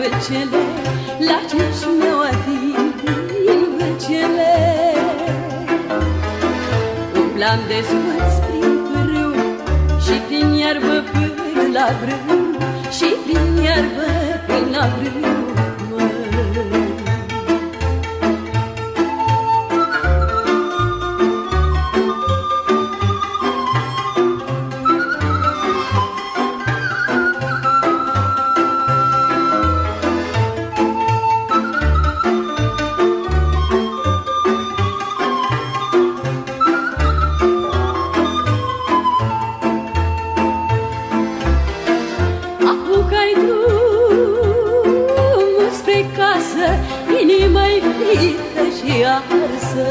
vâlcele, la ceșmeaua din vâlcele. Umblam de scoți prin pârâu și prin iarbă până la brâu, și prin iarbă până la brâu. Arsă.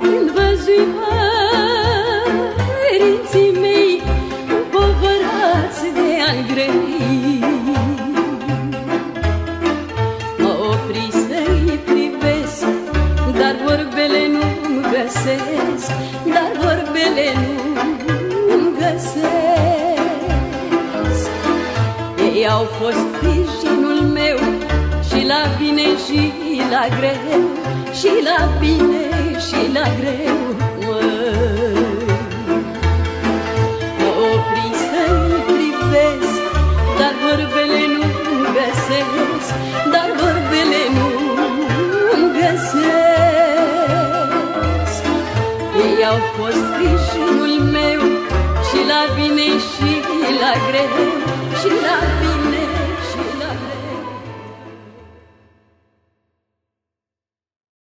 Când văzui părinții mei Împovărați de ani grei Mă opri să-i privesc Dar vorbele nu-mi găsesc Dar vorbele nu-mi găsesc. Ei au fost sprijinul meu și la bine și la greu Și la bine și la greu măi. Mă opri să-i privesc Dar vorbele nu găsesc Dar vorbele nu găsesc Ei au fost sprijinul meu Și la bine și la greu Și la bine